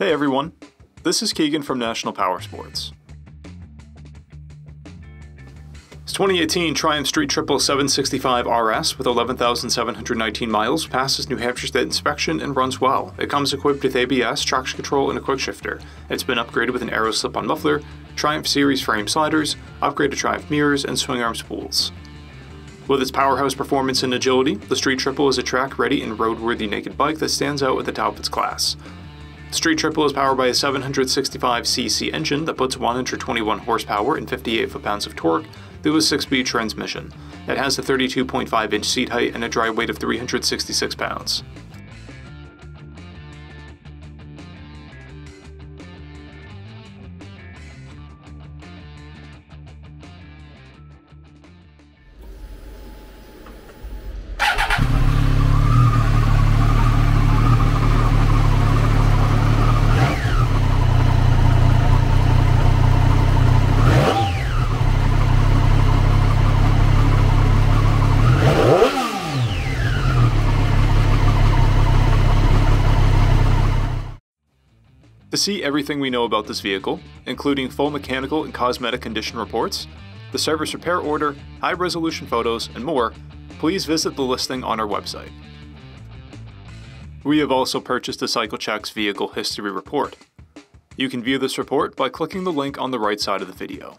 Hey everyone, this is Keegan from National Powersports. This 2018 Triumph Street Triple 765 RS with 11,719 miles passes New Hampshire State inspection and runs well. It comes equipped with ABS, traction control, and a quick shifter. It's been upgraded with an Arrow slip-on muffler, Triumph Series frame sliders, upgraded Triumph mirrors, and swing arm spools. With its powerhouse performance and agility, the Street Triple is a track-ready and roadworthy naked bike that stands out at the top of its class. Street Triple is powered by a 765cc engine that puts 121 horsepower and 58 foot-pounds of torque through a 6-speed transmission. It has a 32.5-inch seat height and a dry weight of 366 pounds. To see everything we know about this vehicle, including full mechanical and cosmetic condition reports, the service repair order, high resolution photos, and more, please visit the listing on our website. We have also purchased the CycleChex Vehicle History Report. You can view this report by clicking the link on the right side of the video.